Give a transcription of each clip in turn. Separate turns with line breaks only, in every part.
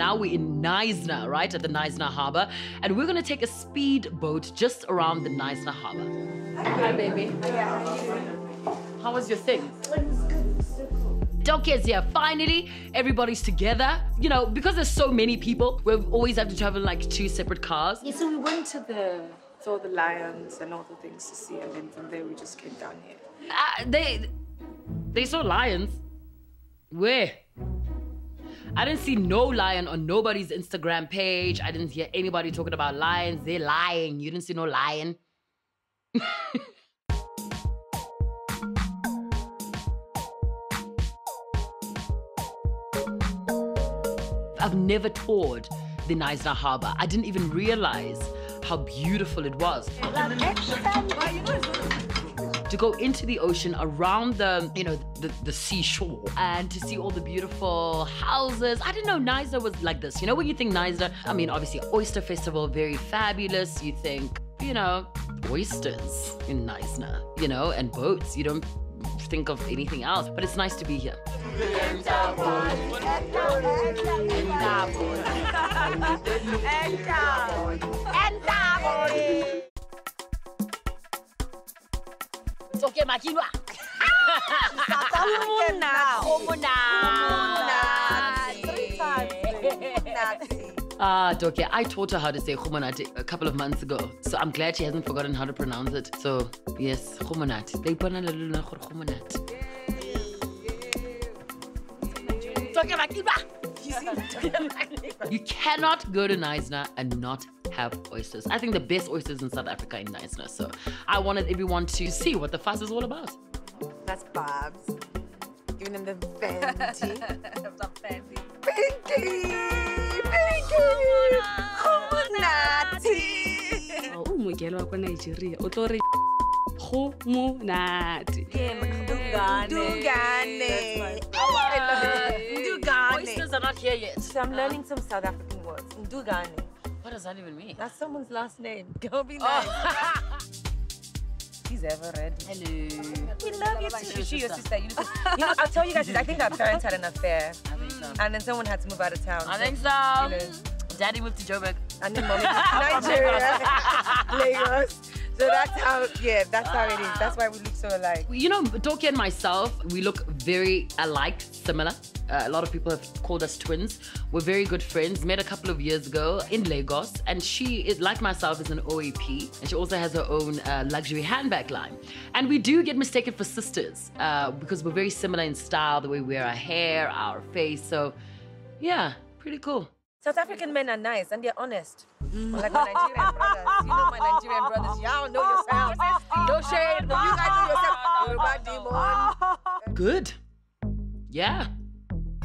Now we're in Knysna, right at the Knysna Harbor, and we're gonna take a speed boat just around the Knysna Harbor. Hi, baby. How was your thing? Toke's here. Finally, everybody's together. You know, because there's so many people, we've always have to travel in like two separate cars.
Yeah, so we went to the saw the lions and all the things to see, and then from there we just came down here.
Uh, they they saw lions. Where? I didn't see no lion on nobody's Instagram page. I didn't hear anybody talking about lions. They're lying. You didn't see no lion. I've never toured the Knysna Harbor. I didn't even realize how beautiful it was. To go into the ocean around the, you know, the, the seashore and to see all the beautiful houses. I didn't know Knysna was like this. You know, when you think Knysna, I mean, obviously Oyster Festival, very fabulous. You think, you know, oysters in Knysna, you know, and boats. You don't think of anything else, but it's nice to be here. Makinwa. Ah, Toke, I taught her how to say Khumanati a couple of months ago. So I'm glad she hasn't forgotten how to pronounce it. So, yes, Khumanati. They put a little Khumanati. Toke makinwa. You cannot go to Knysna and not have oysters. I think the best oysters in South Africa in Knysna. So I wanted everyone to see what the fuss is all about.
That's Babs. Giving him the venti.
Some fancy.
Pinky! Pinky! Khumunati!
o oh, mogelo wa kwa nigeria o tlo re go monate
Dugane.
That's
Dugane.
Oysters are not here yet.
So I'm uh-huh. learning some South African words. Dugane.
What does that even mean?
That's someone's last name. Go be oh. nice. He's ever ready.
Hello.
We love you too. She, your
sister.
You, know, you know, I'll tell you guys, I think our parents had an affair.
I think so.
And then someone had to move out of town.
I think so.
You know,
Daddy moved to Joburg.
and then mommy Nigeria, Lagos. So that's how, yeah, that's how it is. That's why we look so alike.
You know, Toke and myself, we look very alike, similar. Uh, a lot of people have called us twins. We're very good friends. Met a couple of years ago in Lagos, and she is like myself is an OAP, and she also has her own uh, luxury handbag line. And we do get mistaken for sisters uh, because we're very similar in style, the way we wear our hair, our face. So, yeah, pretty cool.
South African men are nice and they're honest. Mm. Like my Nigerian brothers. You know my Nigerian brothers. Y'all know yourselves. No shade, but you guys know yourself. Yoruba demon.
Good. Yeah.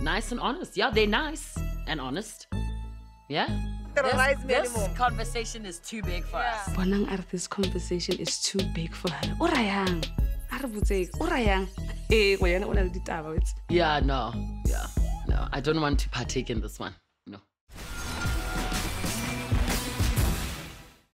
Nice and honest. Yeah, they're nice and honest. Yeah.
Terrorize me anymore.
conversation is too big for us.
bonang a re this conversation is too big for her o rayang a re botseng o rayang ee go yena o na le
Yeah, no. Yeah, no. I don't want to partake in this one.